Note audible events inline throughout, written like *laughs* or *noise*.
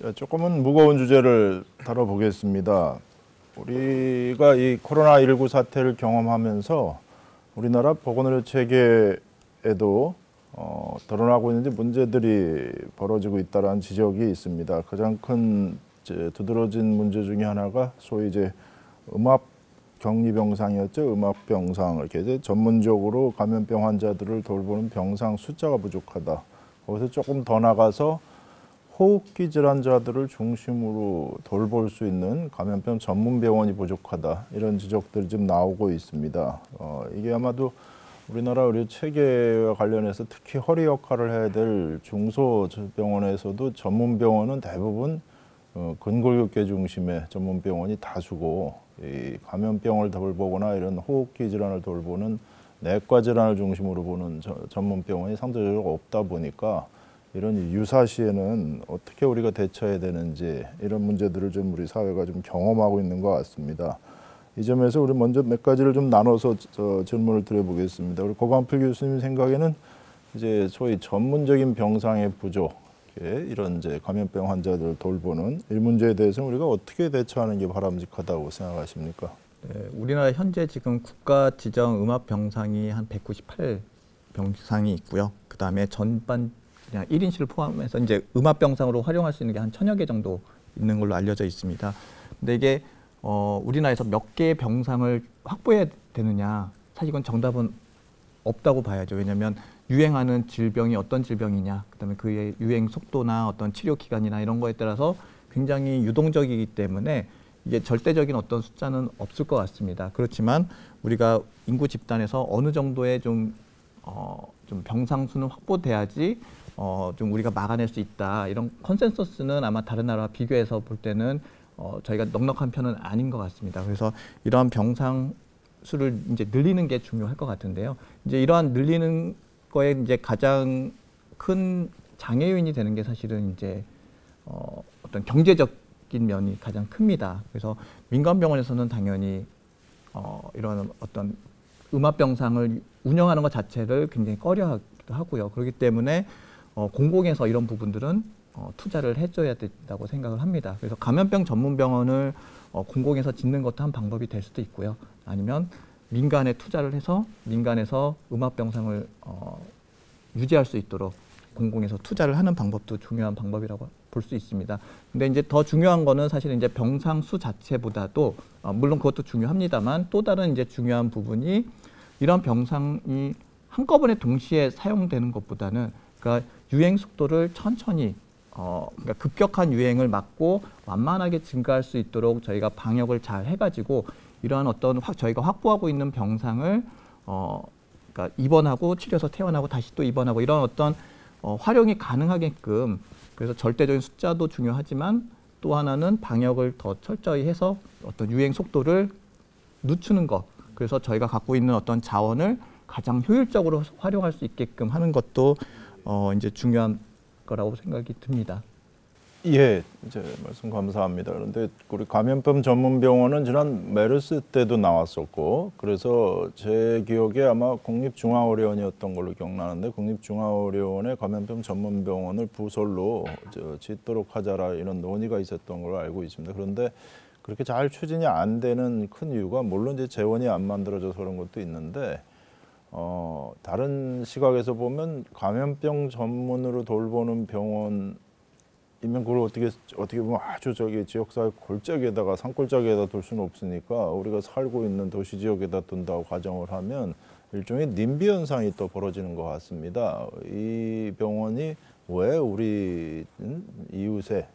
자, 조금은 무거운 주제를 다뤄보겠습니다. 우리가 이 코로나19 사태를 경험하면서 우리나라 보건의료 체계에도 어, 드러나고 있는데 문제들이 벌어지고 있다는 지적이 있습니다. 가장 큰 두드러진 문제 중에 하나가 소위 이제 음압 격리 병상이었죠. 음압 병상 이렇게 이제 전문적으로 감염병 환자들을 돌보는 병상 숫자가 부족하다. 거기서 조금 더 나가서 호흡기 질환자들을 중심으로 돌볼 수 있는 감염병 전문 병원이 부족하다 이런 지적들이 지금 나오고 있습니다. 어, 이게 아마도 우리나라 의료 체계와 관련해서 특히 허리 역할을 해야 될 중소병원에서도 전문 병원은 대부분 어, 근골격계 중심의 전문 병원이 다수고 이 감염병을 돌보거나 이런 호흡기 질환을 돌보는 내과 질환을 중심으로 보는 저, 전문 병원이 상대적으로 없다 보니까 이런 유사시에는 어떻게 우리가 대처해야 되는지 이런 문제들을 좀 우리 사회가 좀 경험하고 있는 것 같습니다. 이 점에서 우리 먼저 몇 가지를 좀 나눠서 저 질문을 드려보겠습니다. 우리 고광필 교수님 생각에는 이제 소위 전문적인 병상의 부족, 이런 이제 감염병 환자들을 돌보는 이 문제에 대해서 우리가 어떻게 대처하는 게 바람직하다고 생각하십니까? 네, 우리나라 현재 지금 국가 지정 음압 병상이 한 198 병상이 있고요. 그 다음에 전반 그냥 1인실을 포함해서 이제 음압 병상으로 활용할 수 있는 게 한 천여 개 정도 있는 걸로 알려져 있습니다. 근데 이게 어, 우리나라에서 몇 개의 병상을 확보해야 되느냐 사실 이건 정답은 없다고 봐야죠. 왜냐하면 유행하는 질병이 어떤 질병이냐, 그다음에 그의 유행 속도나 어떤 치료 기간이나 이런 거에 따라서 굉장히 유동적이기 때문에 이게 절대적인 어떤 숫자는 없을 것 같습니다. 그렇지만 우리가 인구 집단에서 어느 정도의 좀, 어, 좀 병상 수는 확보돼야지 어, 좀 우리가 막아낼 수 있다. 이런 컨센서스는 아마 다른 나라와 비교해서 볼 때는 어, 저희가 넉넉한 편은 아닌 것 같습니다. 그래서 이러한 병상 수를 이제 늘리는 게 중요할 것 같은데요. 이제 이러한 늘리는 거에 이제 가장 큰 장애 요인이 되는 게 사실은 이제 어, 어떤 경제적인 면이 가장 큽니다. 그래서 민간 병원에서는 당연히 어, 이런 어떤 음압 병상을 운영하는 것 자체를 굉장히 꺼려하기도 하고요. 그렇기 때문에 어, 공공에서 이런 부분들은 어, 투자를 해줘야 된다고 생각을 합니다. 그래서 감염병 전문 병원을 어, 공공에서 짓는 것도 한 방법이 될 수도 있고요. 아니면 민간에 투자를 해서 민간에서 음압 병상을 어, 유지할 수 있도록 공공에서 투자를 하는 방법도 중요한 방법이라고 볼 수 있습니다. 근데 이제 더 중요한 거는 사실 이제 병상 수 자체보다도 어, 물론 그것도 중요합니다만 또 다른 이제 중요한 부분이 이런 병상이 한꺼번에 동시에 사용되는 것보다는 그러니까 유행 속도를 천천히 어, 그러니까 급격한 유행을 막고 완만하게 증가할 수 있도록 저희가 방역을 잘 해가지고 이러한 어떤 확, 저희가 확보하고 있는 병상을 어, 그러니까 입원하고 치료해서 퇴원하고 다시 또 입원하고 이런 어떤 어, 활용이 가능하게끔 그래서 절대적인 숫자도 중요하지만 또 하나는 방역을 더 철저히 해서 어떤 유행 속도를 늦추는 것. 그래서 저희가 갖고 있는 어떤 자원을 가장 효율적으로 활용할 수 있게끔 하는 것도 어, 이제 중요한 거라고 생각이 듭니다. 예, 이제 말씀 감사합니다. 그런데 우리 감염병 전문 병원은 지난 메르스 때도 나왔었고, 그래서 제 기억에 아마 국립중앙의료원이었던 걸로 기억나는데 국립중앙의료원의 감염병 전문 병원을 부설로 저, 짓도록 하자라 이런 논의가 있었던 걸로 알고 있습니다. 그런데 그렇게 잘 추진이 안 되는 큰 이유가 물론 이제 재원이 안 만들어져서 그런 것도 있는데 어, 다른 시각에서 보면 감염병 전문으로 돌보는 병원 이면 그걸 어떻게 어떻게 보면 아주 저기 지역사회 골짜기에다가 산골짜기에다 둘 수는 없으니까 우리가 살고 있는 도시 지역에다 둔다고 가정을 하면 일종의 님비 현상이 또 벌어지는 것 같습니다. 이 병원이 왜 우리 이웃에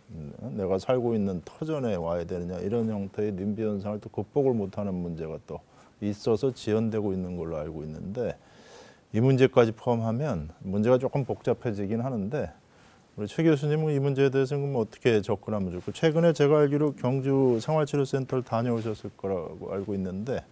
내가 살고 있는 터전에 와야 되느냐 이런 형태의 님비 현상을 또 극복을 못하는 문제가 또 있어서 지연되고 있는 걸로 알고 있는데 이 문제까지 포함하면 문제가 조금 복잡해지긴 하는데 우리 최 교수님은 이 문제에 대해서는 뭐 어떻게 접근하면 좋고 최근에 제가 알기로 경주 생활치료센터를 다녀오셨을 거라고 알고 있는데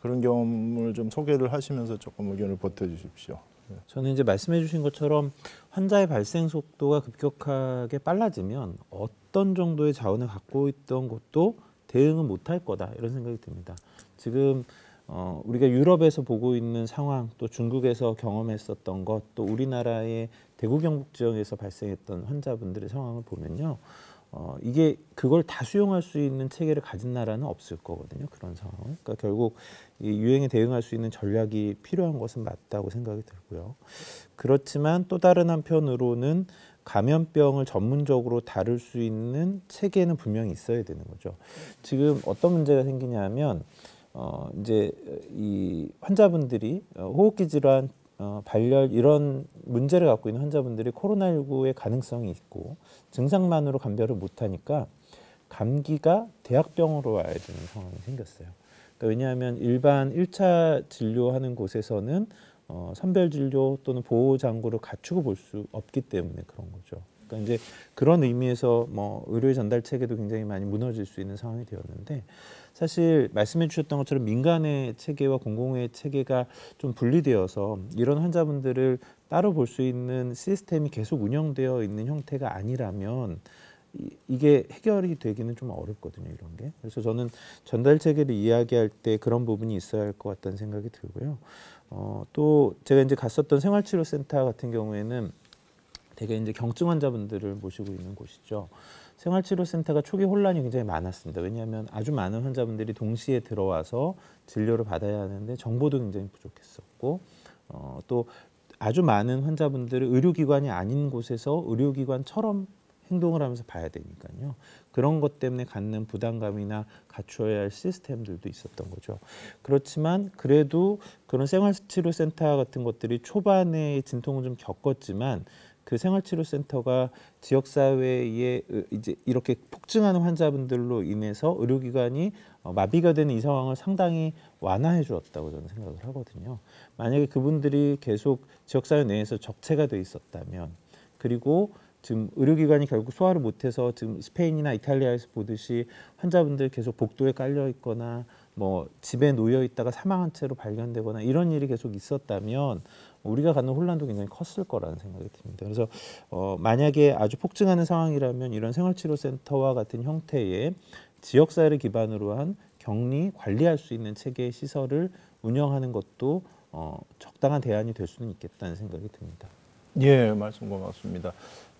그런 경험을 좀 소개를 하시면서 조금 의견을 보태주십시오. 네. 저는 이제 말씀해 주신 것처럼 환자의 발생 속도가 급격하게 빨라지면 어떤 정도의 자원을 갖고 있던 것도 대응은 못할 거다 이런 생각이 듭니다. 지금 어, 우리가 유럽에서 보고 있는 상황, 또 중국에서 경험했었던 것, 또 우리나라의 대구 경북 지역에서 발생했던 환자분들의 상황을 보면요. 어, 이게 그걸 다 수용할 수 있는 체계를 가진 나라는 없을 거거든요. 그런 상황. 그러니까 결국 이 유행에 대응할 수 있는 전략이 필요한 것은 맞다고 생각이 들고요. 그렇지만 또 다른 한편으로는 감염병을 전문적으로 다룰 수 있는 체계는 분명히 있어야 되는 거죠. 지금 어떤 문제가 생기냐면 어 이제 이 환자분들이 어, 호흡기 질환 어, 발열 이런 문제를 갖고 있는 환자분들이 코로나19의 가능성이 있고 증상만으로 감별을 못하니까 감기가 대학병으로 와야 되는 상황이 생겼어요. 그러니까 왜냐하면 일반 1차 진료하는 곳에서는 어, 선별 진료 또는 보호 장구를 갖추고 볼 수 없기 때문에 그런 거죠. 그러니까 이제 그런 의미에서 뭐 의료 전달 체계도 굉장히 많이 무너질 수 있는 상황이 되었는데 사실 말씀해 주셨던 것처럼 민간의 체계와 공공의 체계가 좀 분리되어서 이런 환자분들을 따로 볼 수 있는 시스템이 계속 운영되어 있는 형태가 아니라면 이- 이게 해결이 되기는 좀 어렵거든요 이런 게. 그래서 저는 전달 체계를 이야기할 때 그런 부분이 있어야 할 것 같다는 생각이 들고요. 어, 또 제가 이제 갔었던 생활치료센터 같은 경우에는 되게 이제 경증 환자분들을 모시고 있는 곳이죠. 생활치료센터가 초기 혼란이 굉장히 많았습니다. 왜냐하면 아주 많은 환자분들이 동시에 들어와서 진료를 받아야 하는데 정보도 굉장히 부족했었고 어, 또 아주 많은 환자분들을 의료기관이 아닌 곳에서 의료기관처럼 행동을 하면서 봐야 되니까요. 그런 것 때문에 갖는 부담감이나 갖추어야 할 시스템들도 있었던 거죠. 그렇지만 그래도 그런 생활치료센터 같은 것들이 초반에 진통을 좀 겪었지만 그 생활치료센터가 지역사회에 이제 이렇게 폭증하는 환자분들로 인해서 의료기관이 어, 마비가 되는 이 상황을 상당히 완화해 주었다고 저는 생각을 하거든요. 만약에 그분들이 계속 지역사회 내에서 적체가 돼 있었다면 그리고 지금 의료기관이 결국 소화를 못해서 지금 스페인이나 이탈리아에서 보듯이 환자분들 계속 복도에 깔려 있거나 뭐 집에 놓여 있다가 사망한 채로 발견되거나 이런 일이 계속 있었다면 우리가 갖는 혼란도 굉장히 컸을 거라는 생각이 듭니다. 그래서 어, 만약에 아주 폭증하는 상황이라면 이런 생활치료센터와 같은 형태의 지역사회를 기반으로 한 격리 관리할 수 있는 체계 시설을 운영하는 것도 어, 적당한 대안이 될 수는 있겠다는 생각이 듭니다. 예, 말씀 고맙습니다.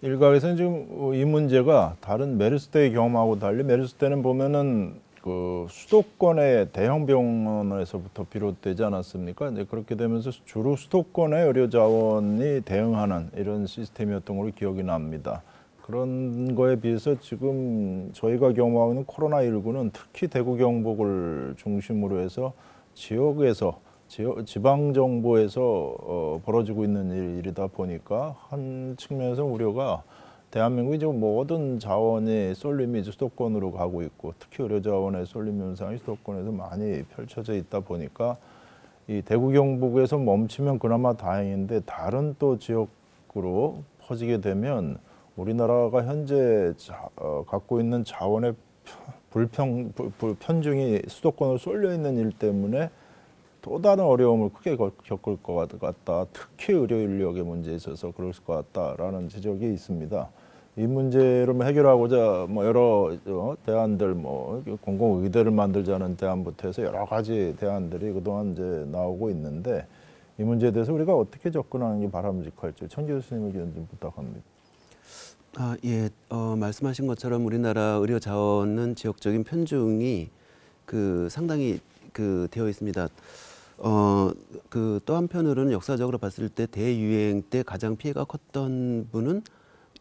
일각에서는 지금 어, 이 문제가 다른 메르스 때의 경험하고 달리 메르스 때는 보면은 그 수도권의 대형 병원에서부터 비롯되지 않았습니까? 이제 그렇게 되면서 주로 수도권의 의료 자원이 대응하는 이런 시스템이었던 걸로 기억이 납니다. 그런 거에 비해서 지금 저희가 경험하고 있는 코로나19는 특히 대구 경북을 중심으로 해서 지역에서 지방 정부에서 어, 벌어지고 있는 일, 일이다 보니까 한 측면에서 우려가 대한민국이 지금 모든 자원이 쏠림이 수도권으로 가고 있고 특히 의료 자원의 쏠림 현상이 수도권에서 많이 펼쳐져 있다 보니까 이 대구 경북에서 멈추면 그나마 다행인데 다른 또 지역으로 퍼지게 되면 우리나라가 현재 자, 어, 갖고 있는 자원의 불평 불- 불- 편중이 수도권으로 쏠려 있는 일 때문에 또 다른 어려움을 크게 거- 겪을 것 같다. 특히 의료 인력의 문제에 있어서 그럴 것 같다라는 지적이 있습니다. 이 문제를 뭐 해결하고자 뭐 여러 어, 대안들 뭐 공공 의대를 만들자는 대안부터 해서 여러 가지 대안들이 그동안 이제 나오고 있는데 이 문제에 대해서 우리가 어떻게 접근하는 게 바람직할지 천 교수님 의견 좀 부탁합니다. 아, 예, 어, 말씀하신 것처럼 우리나라 의료 자원은 지역적인 편중이 그 상당히 그 되어 있습니다. 어, 그 또 한편으로는 역사적으로 봤을 때 대유행 때 가장 피해가 컸던 분은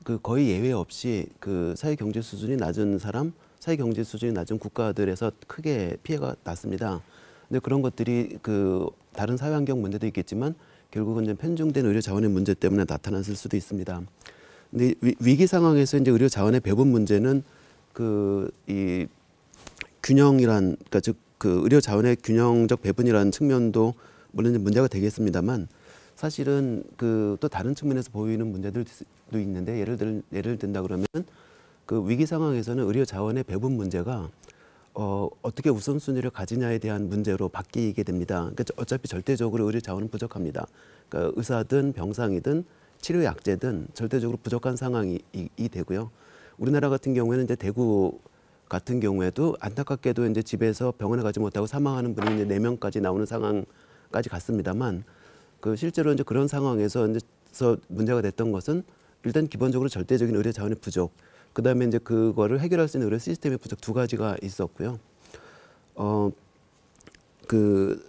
그 거의 예외 없이 그 사회 경제 수준이 낮은 사람, 사회 경제 수준이 낮은 국가들에서 크게 피해가 났습니다. 근데 그런 것들이 그 다른 사회 환경 문제도 있겠지만 결국은 이제 편중된 의료 자원의 문제 때문에 나타났을 수도 있습니다. 근데 위, 위기 상황에서 이제 의료 자원의 배분 문제는 그 이 균형이란 그러니까 즉 그 의료 자원의 균형적 배분이라는 측면도 물론 문제가 되겠습니다만 사실은 그 또 다른 측면에서 보이는 문제들도 있는데 예를 들 예를 든다 그러면 그 위기 상황에서는 의료 자원의 배분 문제가 어, 어떻게 우선순위를 가지냐에 대한 문제로 바뀌게 됩니다. 그러니까 어차피 절대적으로 의료 자원은 부족합니다. 그러니까 의사든 병상이든 치료 약제든 절대적으로 부족한 상황이 이, 이 되고요. 우리나라 같은 경우에는 이제 대구 같은 경우에도 안타깝게도 이제 집에서 병원에 가지 못하고 사망하는 분이 이제 네 명까지 나오는 상황까지 갔습니다만 그 실제로 이제 그런 상황에서 이제 서 문제가 됐던 것은 일단 기본적으로 절대적인 의료 자원의 부족 그 다음에 이제 그거를 해결할 수 있는 의료 시스템의 부족 두 가지가 있었고요. 어 그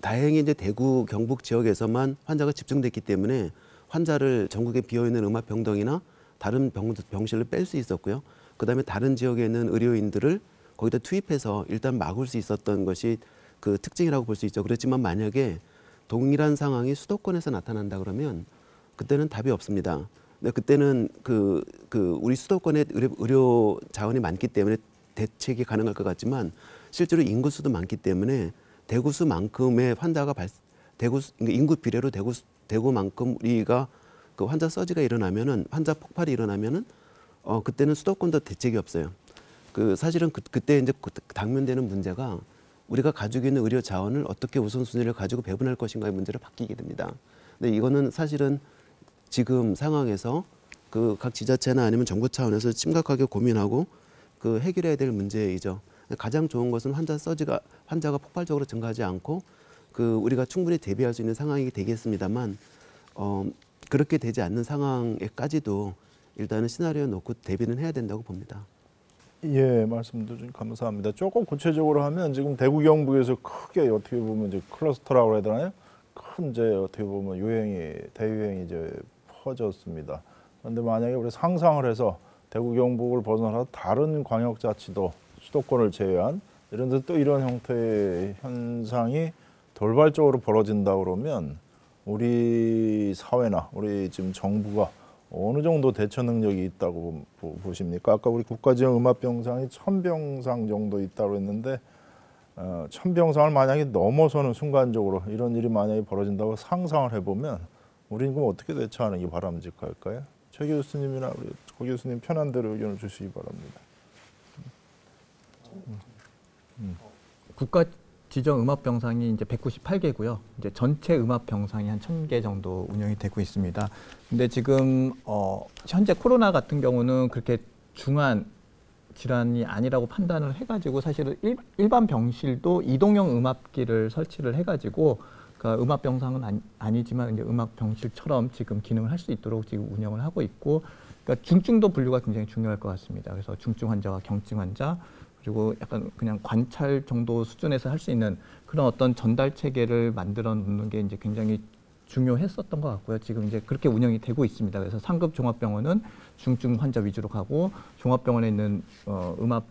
다행히 이제 대구 경북 지역에서만 환자가 집중됐기 때문에 환자를 전국에 비어 있는 음압 병동이나 다른 병, 병실을 뺄수 있었고요. 그다음에 다른 지역에 있는 의료인들을 거기다 투입해서 일단 막을 수 있었던 것이 그 특징이라고 볼 수 있죠. 그렇지만 만약에 동일한 상황이 수도권에서 나타난다 그러면 그때는 답이 없습니다. 근데 그때는 그, 그 우리 수도권에 의료, 의료 자원이 많기 때문에 대책이 가능할 것 같지만 실제로 인구 수도 많기 때문에 대구 수만큼의 환자가 발 대구 수- 그러니까 인구 비례로 대구 수- 대구만큼 우리가 그 환자 서지가 일어나면은 환자 폭발이 일어나면은 어 그때는 수도권도 대책이 없어요. 그 사실은 그, 그때 이제 그 당면되는 문제가 우리가 가지고 있는 의료 자원을 어떻게 우선순위를 가지고 배분할 것인가의 문제로 바뀌게 됩니다. 근데 이거는 사실은 지금 상황에서 그 각 지자체나 아니면 정부 차원에서 심각하게 고민하고 그 해결해야 될 문제이죠. 가장 좋은 것은 환자 서지가 환자가 폭발적으로 증가하지 않고 그 우리가 충분히 대비할 수 있는 상황이 되겠습니다만 어 그렇게 되지 않는 상황에까지도 일단은 시나리오 놓고 대비는 해야 된다고 봅니다. 예, 말씀도 좀 감사합니다. 조금 구체적으로 하면 지금 대구 경북에서 크게 어떻게 보면 이제 클러스터라고 해야 되나요? 큰 이제 어떻게 보면 유행이 대유행이 이제 퍼졌습니다. 그런데 만약에 우리 상상을 해서 대구 경북을 벗어나서 다른 광역자치도 수도권을 제외한 이런 데 또 이런 형태의 현상이 돌발적으로 벌어진다 그러면 우리 사회나 우리 지금 정부가 어느 정도 대처 능력이 있다고 보- 보십니까? 아까 우리 국가지역 음압병상이 천 병상 정도 있다고 했는데 어, 천 병상을 만약에 넘어서는 순간적으로 이런 일이 만약에 벌어진다고 상상을 해보면 우리는 그럼 어떻게 대처하는 게 바람직할까요? 최 교수님이나 우리 고 교수님 편한 대로 의견을 주시기 바랍니다. 국가 지정 음압 병상이 이제 198개고요. 이제 전체 음압 병상이 한 1000개 정도 운영이 되고 있습니다. 근데 지금 어 현재 코로나 같은 경우는 그렇게 중한 질환이 아니라고 판단을 해가지고 사실은 일, 일반 병실도 이동형 음압기를 설치를 해가지고 그러니까 음압 병상은 아니, 아니지만 이제 음압 병실처럼 지금 기능을 할 수 있도록 지금 운영을 하고 있고 그러니까 중증도 분류가 굉장히 중요할 것 같습니다. 그래서 중증 환자와 경증 환자 그리고 약간 그냥 관찰 정도 수준에서 할 수 있는 그런 어떤 전달 체계를 만들어 놓는 게 이제 굉장히 중요했었던 것 같고요. 지금 이제 그렇게 운영이 되고 있습니다. 그래서 상급 종합병원은 중증 환자 위주로 가고 종합병원에 있는 어, 음압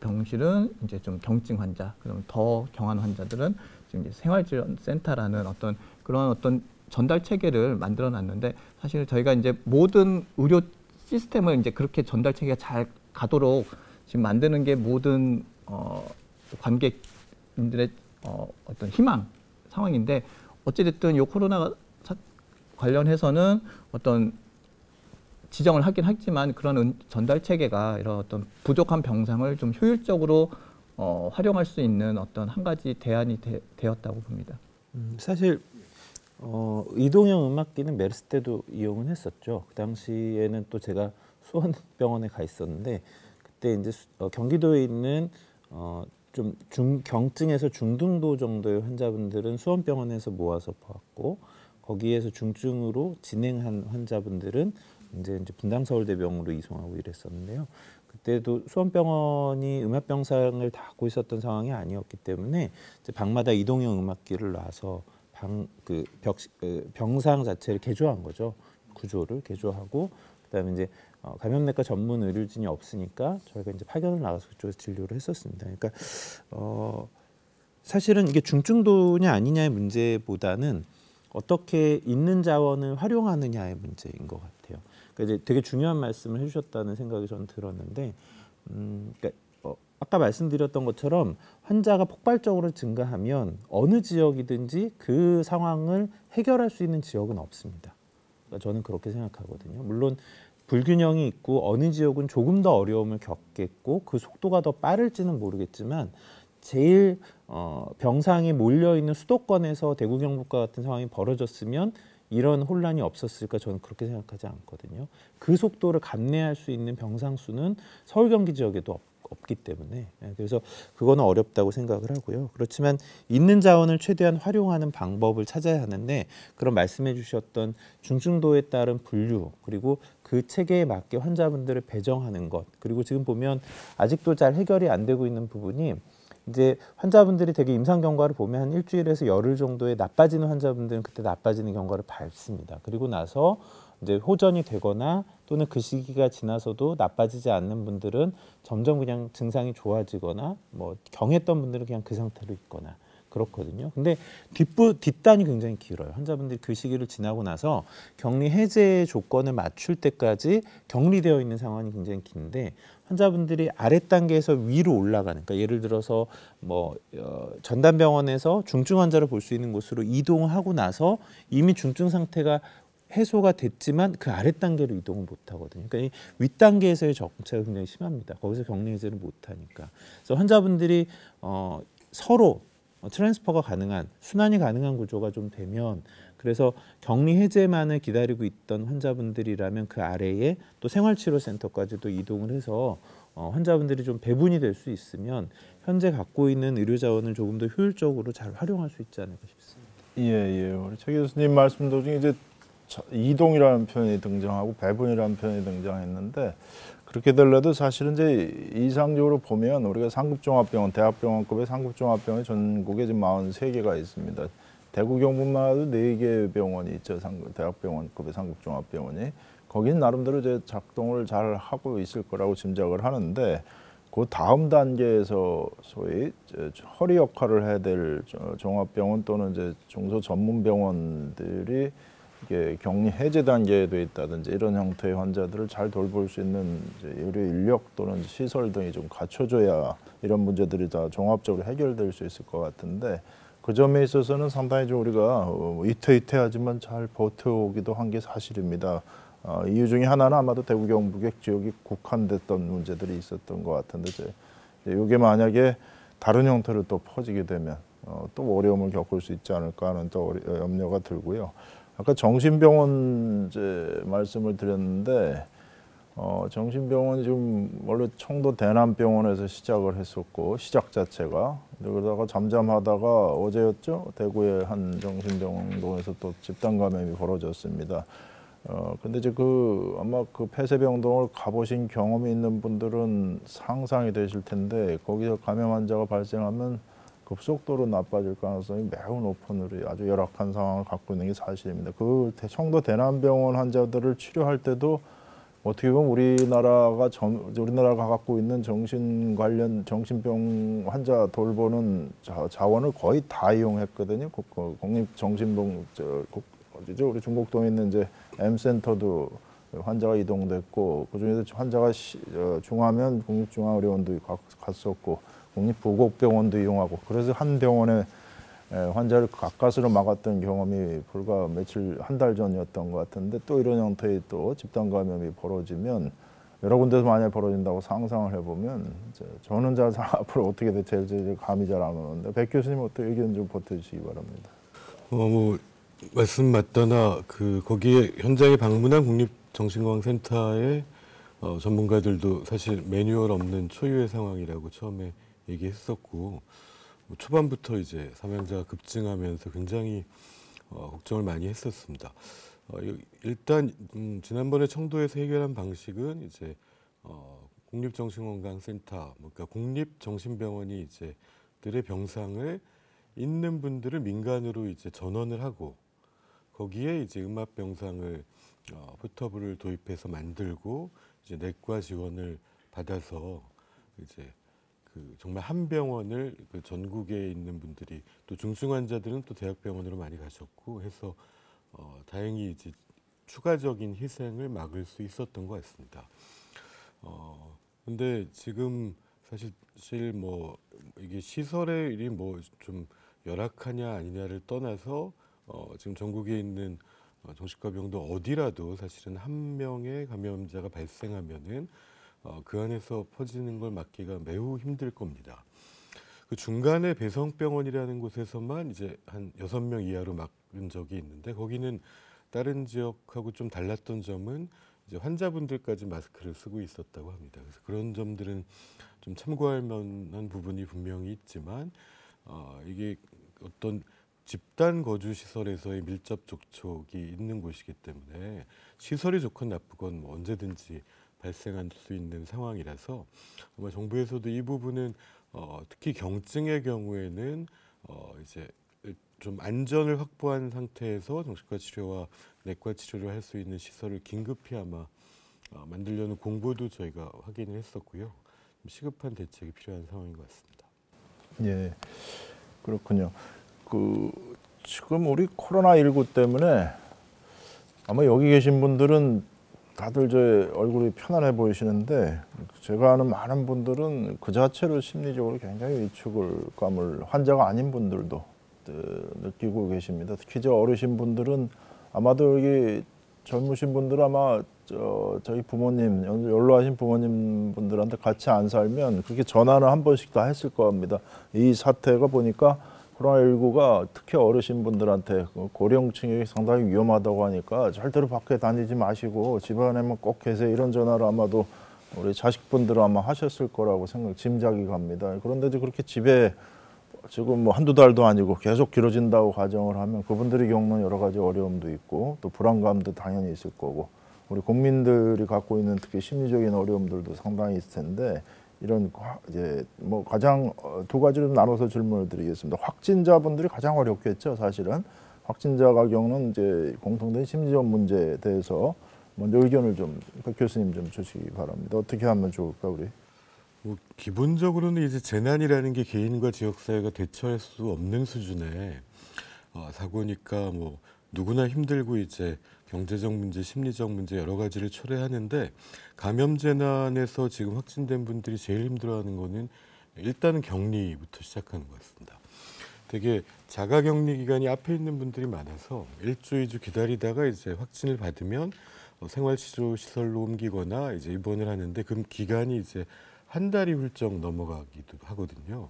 병실은 이제 좀 경증 환자, 그럼 더 경한 환자들은 지금 이제 생활질환센터라는 어떤 그런 어떤 전달 체계를 만들어 놨는데 사실 저희가 이제 모든 의료 시스템을 이제 그렇게 전달 체계가 잘 가도록 지금 만드는 게 모든 어, 관객님들의 어, 어떤 희망 상황인데 어찌됐든 요 코로나 사- 관련해서는 어떤 지정을 하긴 했지만 그런 은- 전달 체계가 이런 어떤 부족한 병상을 좀 효율적으로 어, 활용할 수 있는 어떤 한 가지 대안이 되, 되었다고 봅니다. 음, 사실 어, 이동형 음악기는 메르스 때도 이용은 했었죠. 그 당시에는 또 제가 수원병원에 가 있었는데 그때 이제 수- 어, 경기도에 있는 어, 좀 중 경증에서 중등도 정도의 환자분들은 수원병원에서 모아서 보았고 거기에서 중증으로 진행한 환자분들은 이제 이제 분당 서울대병원으로 이송하고 이랬었는데요. 그때도 수원병원이 음압병상을 다 갖고 있었던 상황이 아니었기 때문에 이제 방마다 이동형 음압기를 놔서 방 그 병상 자체를 개조한 거죠. 구조를 개조하고 그다음에 이제 어, 감염내과 전문 의료진이 없으니까 저희가 이제 파견을 나가서 그쪽에서 진료를 했었습니다. 그러니까 어 사실은 이게 중증도냐 아니냐의 문제보다는 어떻게 있는 자원을 활용하느냐의 문제인 것 같아요. 그러니까 이제 되게 중요한 말씀을 해주셨다는 생각이 저는 들었는데, 음, 그러니까 어, 아까 말씀드렸던 것처럼 환자가 폭발적으로 증가하면 어느 지역이든지 그 상황을 해결할 수 있는 지역은 없습니다. 저는 그렇게 생각하거든요. 물론 불균형이 있고 어느 지역은 조금 더 어려움을 겪겠고 그 속도가 더 빠를지는 모르겠지만 제일 어, 병상이 몰려 있는 수도권에서 대구 경북과 같은 상황이 벌어졌으면 이런 혼란이 없었을까 저는 그렇게 생각하지 않거든요. 그 속도를 감내할 수 있는 병상 수는 서울 경기 지역에도 없, 없기 때문에 예, 그래서 그거는 어렵다고 생각을 하고요. 그렇지만 있는 자원을 최대한 활용하는 방법을 찾아야 하는데 그런 말씀해 주셨던 중증도에 따른 분류 그리고 그그 체계에 맞게 환자분들을 배정하는 것 그리고 지금 보면 아직도 잘 해결이 안 되고 있는 부분이 이제 환자분들이 되게 임상 경과를 보면 한 일주일에서 열흘 정도에 나빠지는 환자분들은 그때 나빠지는 경과를 밟습니다. 그리고 나서 이제 호전이 되거나 또는 그 시기가 지나서도 나빠지지 않는 분들은 점점 그냥 증상이 좋아지거나 뭐 경했던 분들은 그냥 그 상태로 있거나 그렇거든요. 근데 뒷부 뒷단이 굉장히 길어요. 환자분들이 그 시기를 지나고 나서 격리 해제 조건을 맞출 때까지 격리되어 있는 상황이 굉장히 긴데 환자분들이 아래 단계에서 위로 올라가는 그러니까 예를 들어서 뭐 어, 전담병원에서 중증 환자를 볼 수 있는 곳으로 이동하고 나서 이미 중증 상태가 해소가 됐지만 그 아래 단계로 이동을 못 하거든요. 그러니까 이 윗 단계에서의 정체가 굉장히 심합니다. 거기서 격리 해제를 못 하니까. 그래서 환자분들이 어, 서로 어, transfer가 가능한 순환이 가능한 구조가 좀 되면 그래서 격리 해제만을 기다리고 있던 환자분들이라면 그 아래에 또 생활치료센터까지도 이동을 해서 어, 환자분들이 좀 배분이 될 수 있으면 현재 갖고 있는 의료 자원을 조금 더 효율적으로 잘 활용할 수 있지 않을까 싶습니다. 예, 예. 우리 최 교수님 말씀 도중에 이제 자- 이동이라는 표현이 등장하고 배분이라는 표현이 등장했는데 그렇게 될래도 사실은 이제 이상적으로 보면 우리가 상급종합병원, 대학병원급의 상급종합병원이 전국에 지금 43개가 있습니다. 대구 경북만 해도 4개 병원이 있죠. 상급, 대학병원급의 상급종합병원이. 거긴 나름대로 이제 작동을 잘 하고 있을 거라고 짐작을 하는데 그 다음 단계에서 소위 허리 역할을 해야 될 저- 종합병원 또는 이제 중소 전문 병원들이 이게 격리 해제 단계에 돼 있다든지 이런 형태의 환자들을 잘 돌볼 수 있는 이제 의료 인력 또는 시설 등이 좀 갖춰줘야 이런 문제들이 다 종합적으로 해결될 수 있을 것 같은데 그 점에 있어서는 상당히 좀 우리가 어, 이태이태하지만 잘 버텨오기도 한 게 사실입니다. 어, 이유 중에 하나는 아마도 대구 경북의 지역이 국한됐던 문제들이 있었던 것 같은데 이제 이게 만약에 다른 형태로 또 퍼지게 되면 어, 또 어려움을 겪을 수 있지 않을까 하는 또 염려가 들고요. 아까 정신병원 이제 말씀을 드렸는데 어, 정신병원 지금 원래 청도 대남병원에서 시작을 했었고 시작 자체가 그러다가 잠잠하다가 어제였죠 대구의 한 정신병동에서 또 집단 감염이 벌어졌습니다. 어 근데 이제 그 아마 그 폐쇄병동을 가보신 경험이 있는 분들은 상상이 되실 텐데 거기서 감염 환자가 발생하면 급속도로 나빠질 가능성이 매우 높은 우리 아주 열악한 상황을 갖고 있는 게 사실입니다. 그 대- 청도 대남병원 환자들을 치료할 때도 어떻게 보면 우리나라가 전, 우리나라가 갖고 있는 정신 관련 정신병 환자 돌보는 자, 자원을 거의 다 이용했거든요. 국립 정신병 저 국, 어디죠? 우리 중곡동에 있는 이제 M 센터도 환자가 이동됐고 그 중에서 환자가 시, 어, 중하면 국립중앙의료원도 가- 갔었고 국립부곡병원도 이용하고 그래서 한 병원에 에, 환자를 가까스로 막았던 경험이 불과 며칠 한 달 전이었던 것 같은데 또 이런 형태의 또 집단 감염이 벌어지면 여러 군데서 만약 벌어진다고 상상을 해보면 저는 잘 사- *laughs* 앞으로 어떻게 대처할지 감이 잘 안 오는데 백 교수님 어떻게 의견 좀 보태주시기 바랍니다. 어, 뭐 말씀 맞다나 그 거기에 현장에 방문한 국립정신건강센터의 어, 전문가들도 사실 매뉴얼 없는 초유의 상황이라고 처음에 얘기했었고 뭐 초반부터 이제 사망자가 급증하면서 굉장히 어, 걱정을 많이 했었습니다. 어, 이- 일단 음, 지난번에 청도에서 해결한 방식은 이제 어, 국립정신건강센터, 뭐 그러니까 국립정신병원이 이제 들의 병상을 있는 분들을 민간으로 이제 전원을 하고 거기에 이제 음압 병상을 어, 포터블을 도입해서 만들고 이제 내과 지원을 받아서 이제 그 정말 한 병원을 그 전국에 있는 분들이 또 중증 환자들은 또 대학병원으로 많이 가셨고 해서 어, 다행히 이제 추가적인 희생을 막을 수 있었던 것 같습니다. 어, 근데 지금 사실 뭐 이게 시설의 일이 뭐 좀 열악하냐 아니냐를 떠나서 어, 지금 전국에 있는 어, 정신과 병도 어디라도 사실은 한 명의 감염자가 발생하면은 어, 그 안에서 퍼지는 걸 막기가 매우 힘들 겁니다. 그 중간에 배성병원이라는 곳에서만 이제 한 여섯 명 이하로 막은 적이 있는데 거기는 다른 지역하고 좀 달랐던 점은 이제 환자분들까지 마스크를 쓰고 있었다고 합니다. 그래서 그런 점들은 좀 참고할 만한 부분이 분명히 있지만 어, 이게 어떤 집단 거주 시설에서의 밀접 접촉이 있는 곳이기 때문에 시설이 좋건 나쁘건 뭐 언제든지 발생할 수 있는 상황이라서 아마 정부에서도 이 부분은 어, 특히 경증의 경우에는 어, 이제 좀 안전을 확보한 상태에서 정신과 치료와 내과 치료를 할 수 있는 시설을 긴급히 아마 어, 만들려는 공고도 저희가 확인을 했었고요. 좀 시급한 대책이 필요한 상황인 것 같습니다. 예, 그렇군요. 그 지금 우리 코로나 19 때문에 아마 여기 계신 분들은 다들 저 얼굴이 편안해 보이시는데 제가 아는 많은 분들은 그 자체로 심리적으로 굉장히 위축감을 환자가 아닌 분들도 어, 느끼고 계십니다. 특히 저 어르신 분들은 아마도 여기 젊으신 분들 아마 저 저희 부모님 연- 연로하신 부모님 분들한테 같이 안 살면 그렇게 전화는 한 번씩 다 했을 겁니다. 이 사태가 보니까 코로나19가 특히 어르신 분들한테 그 고령층이 상당히 위험하다고 하니까 절대로 밖에 다니지 마시고 집 안에만 꼭 계세요 이런 전화를 아마도 우리 자식분들은 아마 하셨을 거라고 생각 짐작이 갑니다. 그런데 이제 그렇게 집에 지금 뭐 한두 달도 아니고 계속 길어진다고 가정을 하면 그분들이 겪는 여러 가지 어려움도 있고 또 불안감도 당연히 있을 거고 우리 국민들이 갖고 있는 특히 심리적인 어려움들도 상당히 있을 텐데 이런 과- 이제 뭐 가장 어, 두 가지로 나눠서 질문을 드리겠습니다. 확진자분들이 가장 어렵겠죠, 사실은. 확진자가 겪는 이제 공통된 심리적 문제에 대해서 먼저 의견을 좀 박 교수님 좀 주시기 바랍니다. 어떻게 하면 좋을까 우리? 뭐 기본적으로는 이제 재난이라는 게 개인과 지역 사회가 대처할 수 없는 수준의 어, 사고니까 뭐 누구나 힘들고 이제 경제적 문제, 심리적 문제 여러 가지를 초래하는데 감염 재난에서 지금 확진된 분들이 제일 힘들어하는 거는 일단은 격리부터 시작하는 것 같습니다. 되게 자가 격리 기간이 앞에 있는 분들이 많아서 일주, 이주 기다리다가 이제 확진을 받으면 어, 생활치료 시설로 옮기거나 이제 입원을 하는데 그 기간이 이제 한 달이 훌쩍 넘어가기도 하거든요.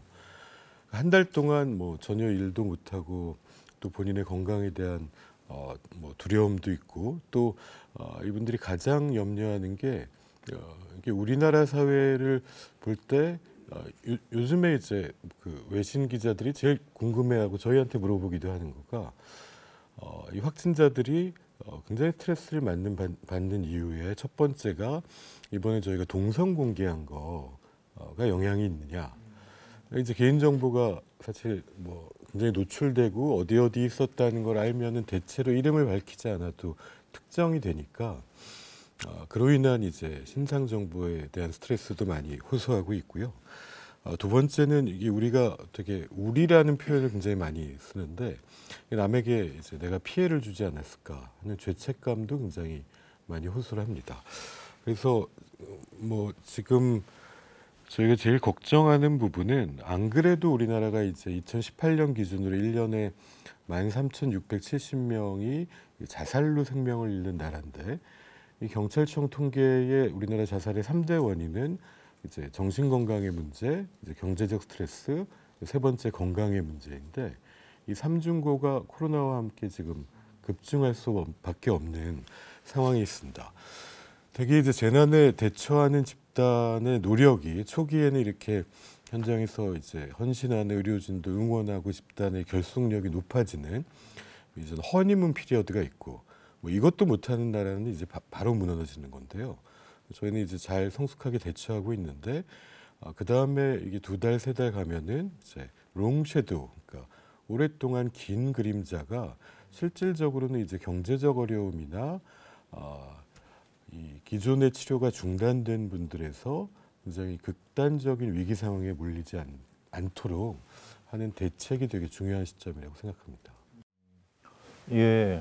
한 달 동안 뭐 전혀 일도 못 하고 또 본인의 건강에 대한 어, 뭐 두려움도 있고 또 어, 이분들이 가장 염려하는 게 어, 이게 우리나라 사회를 볼때 어, 요, 요즘에 이제 그 외신 기자들이 제일 궁금해하고 저희한테 물어보기도 하는 거가 어, 이 확진자들이 어, 굉장히 스트레스를 받는, 받- 받는 이유의 첫 번째가 이번에 저희가 동선 공개한 거가 영향이 있느냐. 이제 개인 정보가 사실 뭐 굉장히 노출되고 어디 어디 있었다는 걸 알면은 대체로 이름을 밝히지 않아도 특정이 되니까 어, 그로 인한 이제 신상 정보에 대한 스트레스도 많이 호소하고 있고요. 어, 두 번째는 이게 우리가 되게 우리라는 표현을 굉장히 많이 쓰는데 남에게 이제 내가 피해를 주지 않았을까 하는 죄책감도 굉장히 많이 호소를 합니다. 그래서 어, 뭐 지금 저희가 제일 걱정하는 부분은 안 그래도 우리나라가 이제 2018년 기준으로 1년에 13,670명이 자살로 생명을 잃는 나라인데 이 경찰청 통계에 우리나라 자살의 3대 원인은 이제 정신 건강의 문제, 이제 경제적 스트레스, 세 번째 건강의 문제인데 이 삼중고가 코로나와 함께 지금 급증할 수밖에 없는 상황이 있습니다. 되게 이제 재난에 대처하는 집 단의 노력이 초기에는 이렇게 현장에서 이제 헌신하는 의료진도 응원하고 집단의 결속력이 높아지는 이제 허니문 피리어드가 있고 뭐 이것도 못하는 나라는 이제 바, 바로 무너지는 건데요. 저희는 이제 잘 성숙하게 대처하고 있는데 아, 그 다음에 이게 두 달 세 달 가면은 이제 롱 섀도우, 그러니까 오랫동안 긴 그림자가 실질적으로는 이제 경제적 어려움이나 아, 이 기존의 치료가 중단된 분들에서 굉장히 극단적인 위기 상황에 몰리지 않, 않도록 하는 대책이 되게 중요한 시점이라고 생각합니다. 예,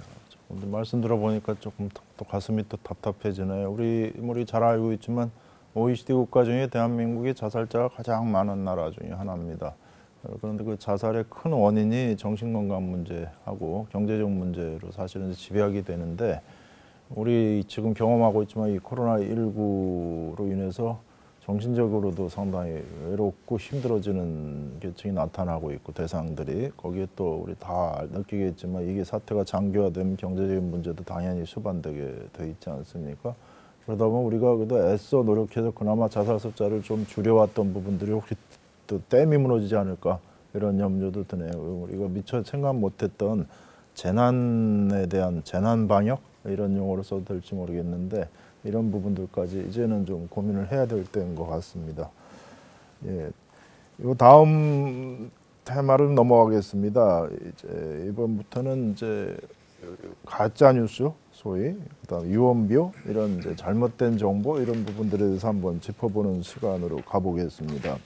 오늘 말씀 들어보니까 조금 또, 또 가슴이 또 답답해지네요. 우리 우리 잘 알고 있지만 OECD 국가 중에 대한민국이 자살자가 가장 많은 나라 중에 하나입니다. 어, 그런데 그 자살의 큰 원인이 정신건강 문제하고 경제적 문제로 사실은 지배하게 되는데 우리 지금 경험하고 있지만 이 코로나 19로 인해서 정신적으로도 상당히 외롭고 힘들어지는 계층이 나타나고 있고 대상들이 거기에 또 우리 다 느끼겠지만 이게 사태가 장기화되면 경제적인 문제도 당연히 수반되게 돼 있지 않습니까? 그러다 보면 우리가 그래도 애써 노력해서 그나마 자살 숫자를 좀 줄여왔던 부분들이 혹시 또 댐이 무너지지 않을까 이런 염려도 드네요. 우리가 미처 생각 못했던 재난에 대한 재난 방역 이런 용어로 써도 될지 모르겠는데 이런 부분들까지 이제는 좀 고민을 해야 될 때인 것 같습니다. 예, 요 다음 테마를 넘어가겠습니다. 이제 이번부터는 이제 가짜 뉴스 소위 그다음 유언비어 이런 이제 잘못된 정보 이런 부분들에 대해서 한번 짚어보는 시간으로 가보겠습니다.